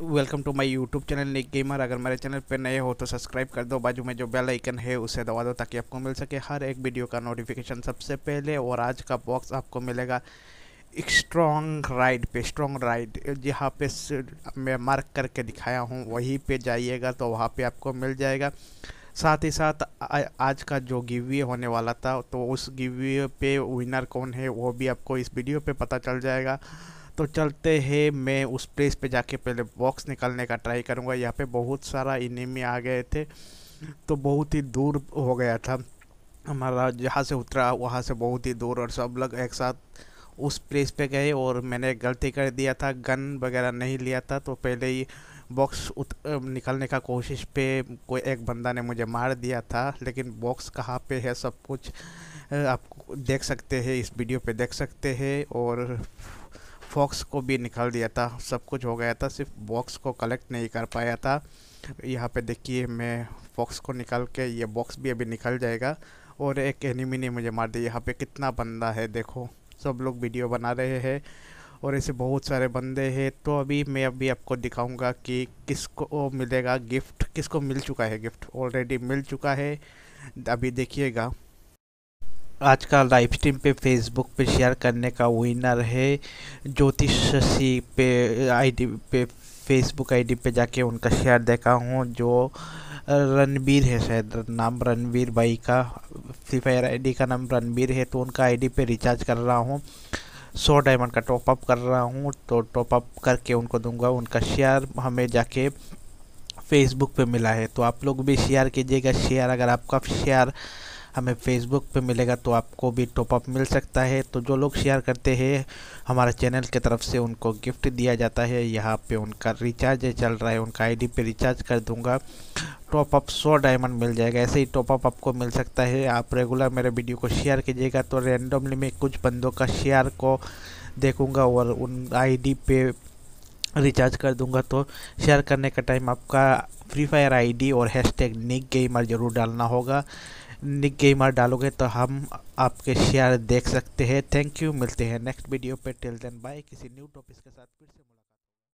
Welcome to my YouTube channel Nick Gamer अगर मेरे channel पर नए हो तो सब्सक्राइब कर दो। बाजू में जो बेल आइकन है, उसे दबा दो ताकि आपको मिल सके हर एक वीडियो का नोटिफिकेशन सबसे पहले। और आज का बॉक्स आपको मिलेगा स्ट्रॉन्ग राइड पे स्ट्रॉन्ग राइड जहाँ पे मैं मार्क करके दिखाया हूँ। वहीं पे जाइएगा तो वहाँ पे आपको मिल जाएगा। साथ ही साथ आज का जो गिवे होने वाला था तो उस गिवे पे विनर कौन है, वो भी आपको इस वीडियो पे पता चल जाएगा। तो चलते हैं, मैं उस प्लेस पे जाके पहले बॉक्स निकालने का ट्राई करूँगा। यहाँ पे बहुत सारा इनिमी आ गए थे तो बहुत ही दूर हो गया था। हमारा जहाँ से उतरा, वहाँ से बहुत ही दूर और सब लोग एक साथ उस प्लेस पे गए और मैंने गलती कर दिया था गन वगैरह नहीं लिया था। तो पहले ही बॉक्स उत निकलने का कोशिश पे कोई एक बंदा ने मुझे मार दिया था। लेकिन बॉक्स कहाँ पे है सब कुछ आप देख सकते हैं, इस वीडियो पे देख सकते हैं और फॉक्स को भी निकाल दिया था। सब कुछ हो गया था, सिर्फ़ बॉक्स को कलेक्ट नहीं कर पाया था। यहाँ पे देखिए, मैं फॉक्स को निकाल के, ये बॉक्स भी अभी निकल जाएगा और एक एनिमी ने मुझे मार दिया। यहाँ पे कितना बंदा है, देखो। सब लोग वीडियो बना रहे हैं और ऐसे बहुत सारे बंदे हैं। तो अभी मैं अभी आपको दिखाऊँगा कि किसको मिलेगा गिफ्ट, किसको मिल चुका है गिफ्ट। ऑलरेडी मिल चुका है। अभी देखिएगा। आज का लाइव स्ट्रीम पे फेसबुक पे शेयर करने का विनर है। ज्योतिष शशि पे आईडी पे फेसबुक आईडी पे जाके उनका शेयर देखा हूँ, जो रणबीर है शायद, नाम रणबीर भाई का। फ्री फायर आईडी का नाम रणबीर है तो उनका आईडी पे रिचार्ज कर रहा हूँ। सौ डायमंड का टॉप अप कर रहा हूँ तो टॉप अप करके उनको दूँगा, उनका शेयर हमें जाके फेसबुक पे मिला है। तो आप लोग भी शेयर कीजिएगा शेयर अगर आपका शेयर हमें फेसबुक पे मिलेगा तो आपको भी टॉपअप मिल सकता है। तो जो लोग शेयर करते हैं, हमारे चैनल की तरफ़ से उनको गिफ्ट दिया जाता है। यहाँ पे उनका रिचार्ज चल रहा है। उनका आईडी पे रिचार्ज कर दूँगा। टॉपअप सौ डायमंड मिल जाएगा। ऐसे ही टॉपअप आपको मिल सकता है। आप रेगुलर मेरे वीडियो को शेयर कीजिएगा। तो रेंडमली मैं कुछ बंदों का शेयर को देखूँगा और उन आईडी पे रिचार्ज कर दूँगा। तो शेयर करने का टाइम आपका फ्री फायर आईडी और हैशटैग निक गेमर ज़रूर डालना होगा। निक गेमर डालोगे तो हम आपके शेयर देख सकते हैं। थैंक यू मिलते हैं नेक्स्ट वीडियो पे। टिल देन बाय किसी न्यू टॉपिक के साथ फिर से